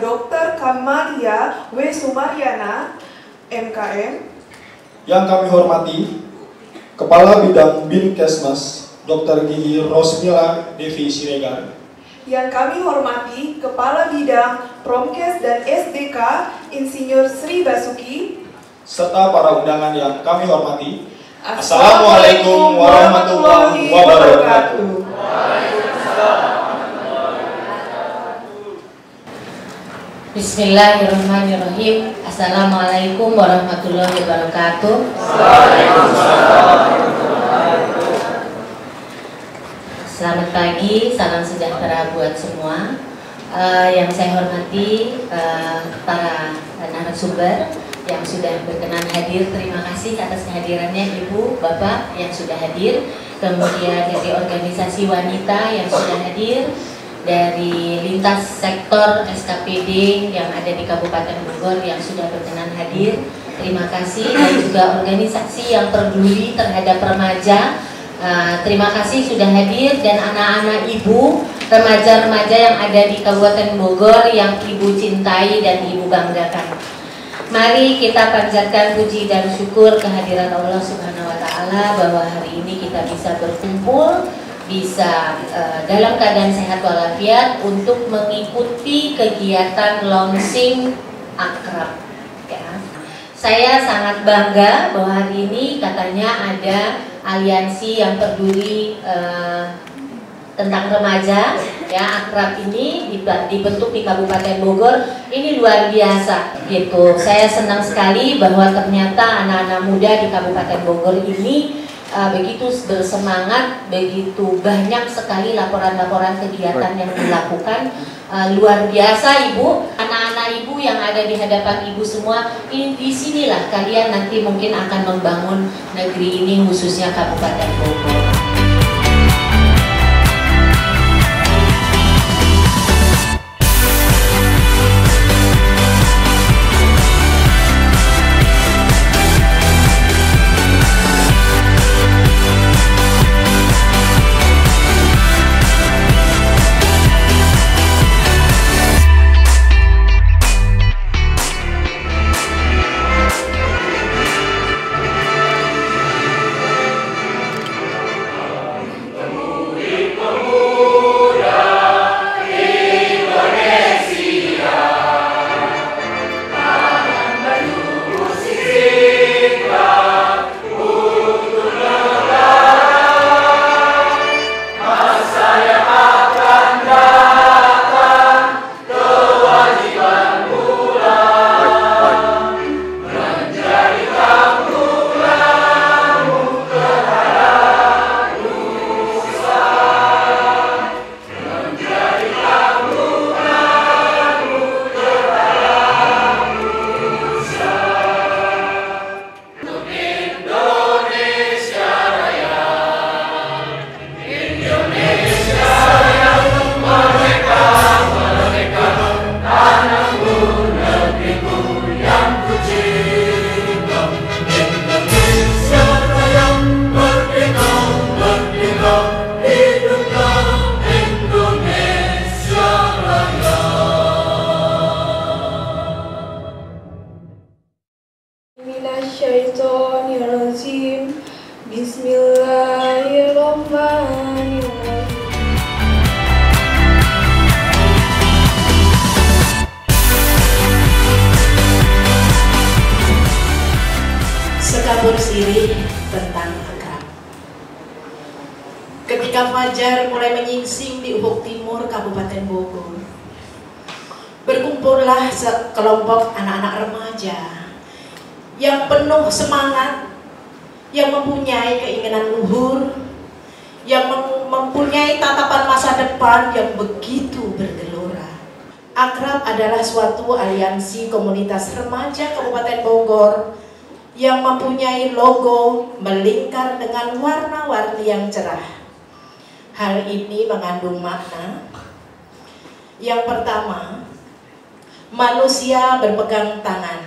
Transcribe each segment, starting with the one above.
Dr. Kamalia W. Sumaryana, MKM, Yang kami hormati, Kepala Bidang Bin Kesmas, Dr. Gigi Rosmila Devi Siregar, yang kami hormati Kepala Bidang Promkes dan SDK Insinyur Sri Basuki, serta para undangan yang kami hormati. Assalamualaikum warahmatullahi wabarakatuh. Bismillahirrahmanirrahim. Assalamualaikum warahmatullahi wabarakatuh. Selamat pagi, salam sejahtera buat semua. Eh, yang saya hormati eh, para narasumber yang sudah berkenan hadir. Terima kasih atas kehadirannya Ibu, Bapak yang sudah hadir. Kemudian dari organisasi wanita yang sudah hadir, dari lintas sektor SKPD yang ada di Kabupaten Bogor yang sudah berkenan hadir. Terima kasih dan juga organisasi yang peduli terhadap remaja. Uh, terima kasih sudah hadir dan anak-anak ibu, remaja-remaja yang ada di Kabupaten Bogor yang ibu cintai dan ibu banggakan. Mari kita panjatkan puji dan syukur kehadiran Allah Subhanahu wa taala bahwa hari ini kita bisa berkumpul bisa uh, dalam keadaan sehat walafiat untuk mengikuti kegiatan launching akrab ya. Saya sangat bangga bahwa hari ini katanya ada aliansi yang peduli uh, tentang remaja ya akrab ini dibentuk di Kabupaten Bogor ini luar biasa gitu saya senang sekali bahwa ternyata anak-anak muda di Kabupaten Bogor ini uh, begitu bersemangat, begitu banyak sekali laporan-laporan kegiatan yang dilakukan. Uh, luar biasa ibu, anak-anak ibu yang ada di hadapan ibu semua, ini di sinilah kalian nanti mungkin akan membangun negeri ini khususnya Kabupaten Bogor. Kabupaten Bogor, berkumpullah sekelompok anak-anak remaja yang penuh semangat, yang mempunyai keinginan luhur, yang mempunyai tatapan masa depan yang begitu bergelora. Akrab adalah suatu aliansi komunitas remaja Kabupaten Bogor yang mempunyai logo melingkar dengan warna-warni yang cerah. Hal ini mengandung makna. Yang pertama, manusia berpegang tangan,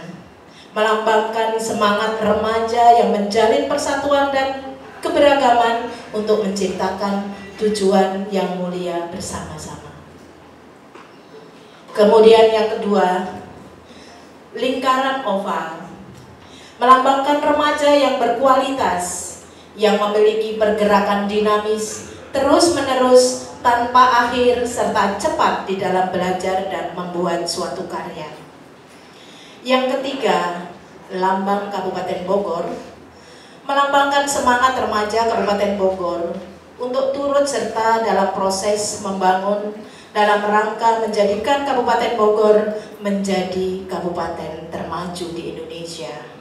melambangkan semangat remaja yang menjalin persatuan dan keberagaman untuk menciptakan tujuan yang mulia bersama-sama. Kemudian yang kedua, lingkaran oval. Melambangkan remaja yang berkualitas, yang memiliki pergerakan dinamis, terus-menerus tanpa akhir serta cepat di dalam belajar dan membuat suatu karya. Yang ketiga, lambang Kabupaten Bogor melambangkan semangat remaja Kabupaten Bogor untuk turut serta dalam proses membangun dalam rangka menjadikan Kabupaten Bogor menjadi kabupaten termaju di Indonesia.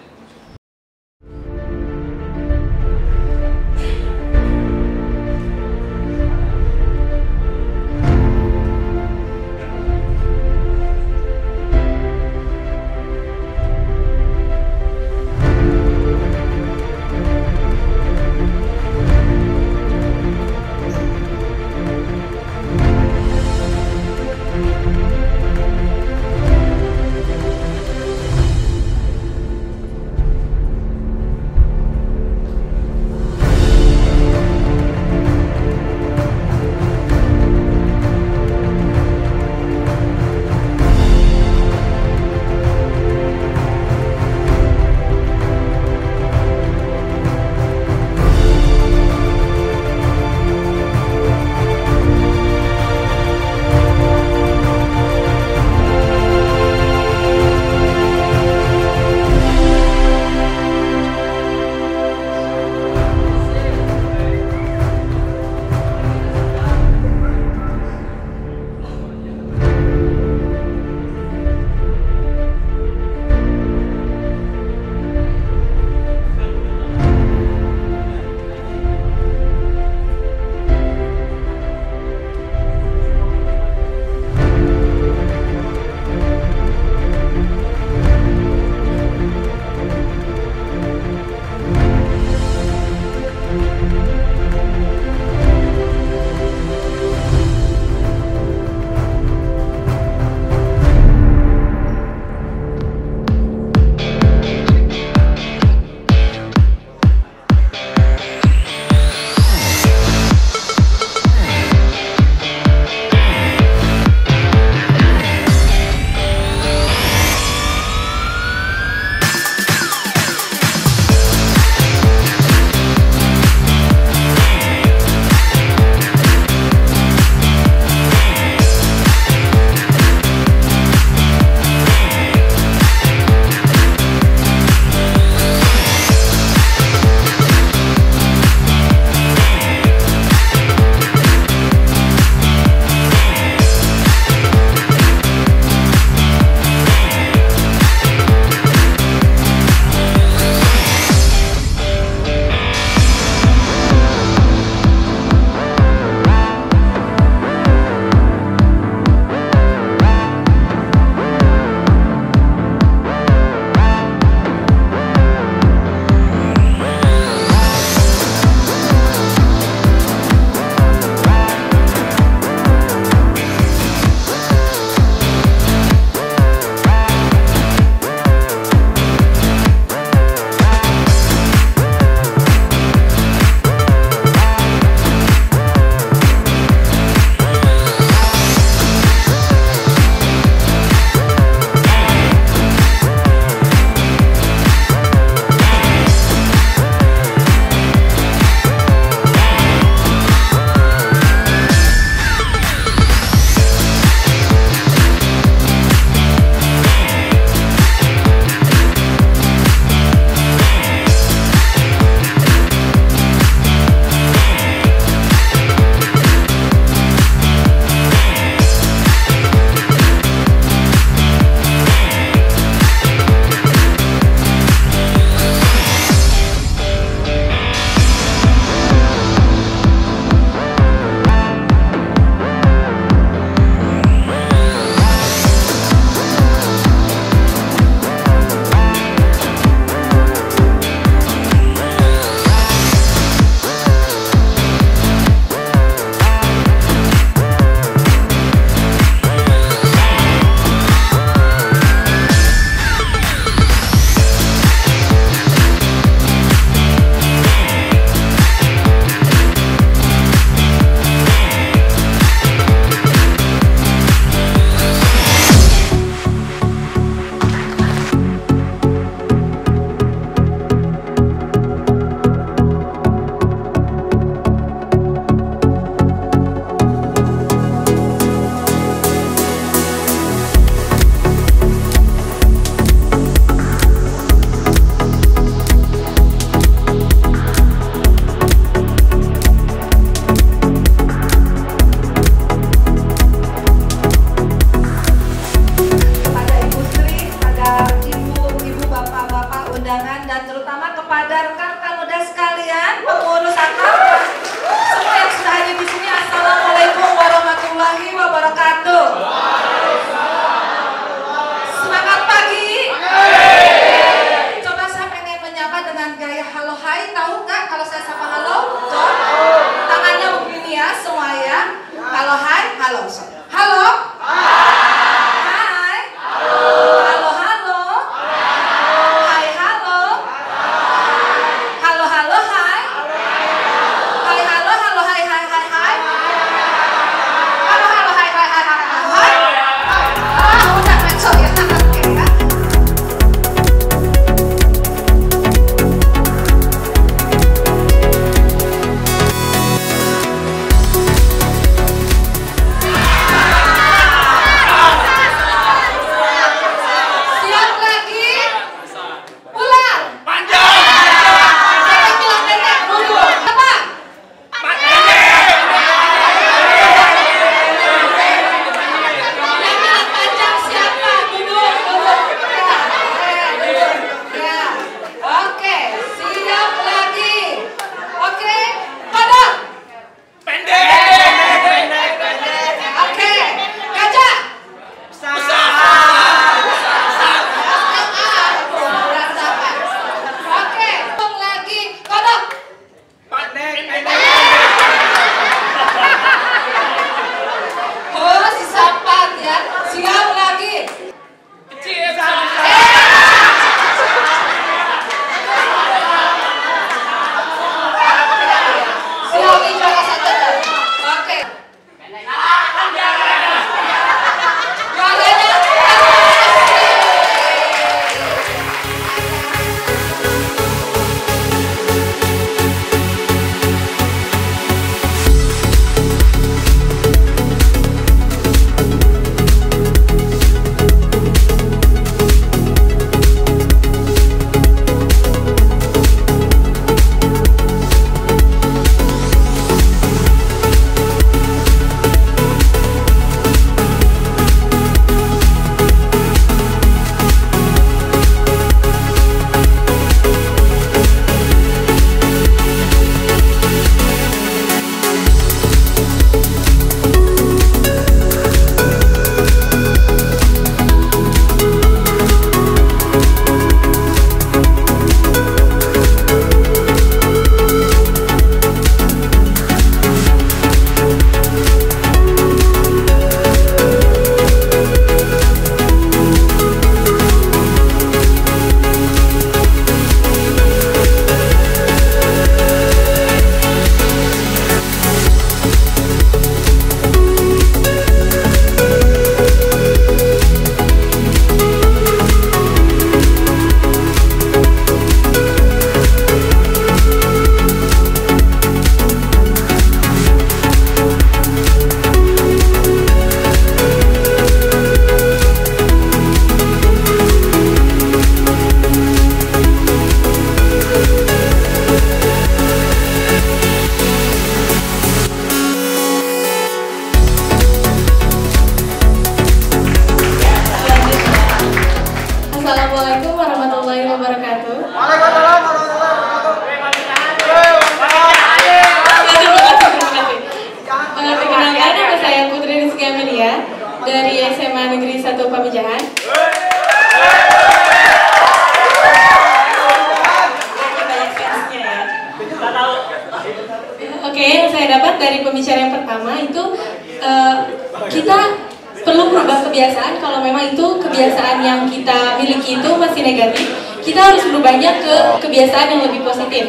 Kebiasaan kalau memang itu kebiasaan yang kita miliki itu masih negatif, kita harus berubahnya ke kebiasaan yang lebih positif.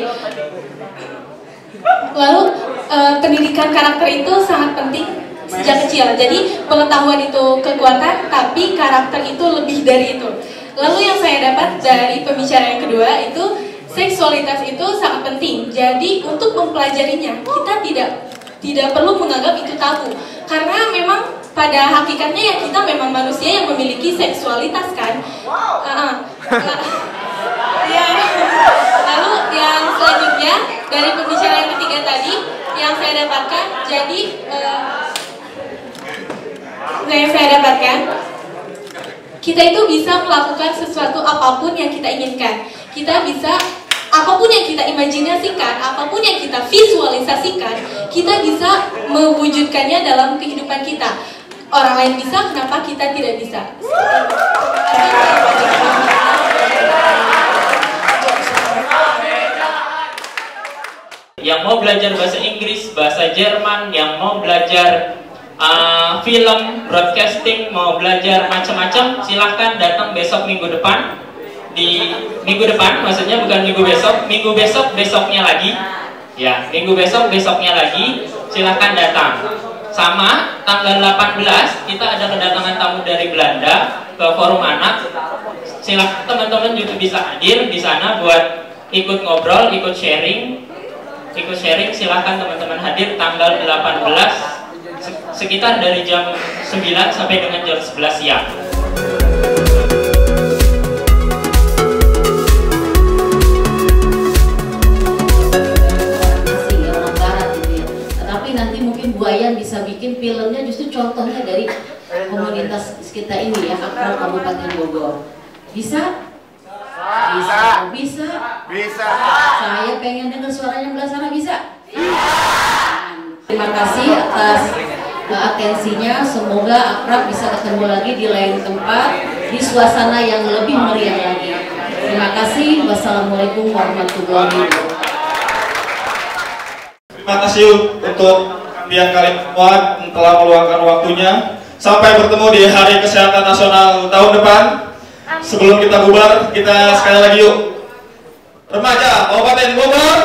Lalu eh, pendidikan karakter itu sangat penting sejak kecil. Jadi pengetahuan itu kekuatan, tapi karakter itu lebih dari itu. Lalu yang saya dapat dari pembicara yang kedua itu seksualitas itu sangat penting. Jadi untuk mempelajarinya kita tidak tidak perlu menganggap itu tabu karena memang pada hakikatnya ya kita memang manusia yang memiliki seksualitas kan. Uh -uh. ya. Lalu yang selanjutnya dari pembicara yang ketiga tadi yang saya dapatkan jadi uh, yang saya dapatkan kita itu bisa melakukan sesuatu apa pun yang kita inginkan. Kita bisa apa pun yang kita imajinasikan, apa pun yang kita visualisasikan, kita bisa mewujudkannya dalam kehidupan kita. Orang lain bisa, kenapa kita tidak bisa? Yang mau belajar bahasa Inggris, bahasa Jerman, yang mau belajar uh, film, broadcasting, mau belajar macam-macam, silahkan datang besok minggu depan di minggu depan, maksudnya bukan minggu besok, minggu besok besoknya lagi, ya minggu besok besoknya lagi, silahkan datang. Sama tanggal 18 kita ada kedatangan tamu dari Belanda ke forum anak. Silahkan teman-teman juga bisa hadir di sana buat ikut ngobrol, ikut sharing, ikut sharing. Silahkan teman-teman hadir tanggal 18 sekitar dari jam 9 sampai dengan jam 11 siang. Bikin filmnya justru contohnya dari komunitas kita ini ya, Akrab Kabupaten Bogor. Bisa? Bisa. Bisa. Bisa. Saya pengen dengar suaranya belah sana bisa? Terima kasih atas uh, atensinya. Semoga Akrab bisa ketemu lagi di lain tempat di suasana yang lebih meriah lagi. Terima kasih. Wassalamualaikum warahmatullahi wabarakatuh. Terima kasih untuk yang pihak kuat telah meluangkan waktunya. Sampai bertemu di Hari Kesehatan Nasional tahun depan. Sebelum kita bubar, kita sekali lagi yuk. Remaja, Kabupaten Bogor.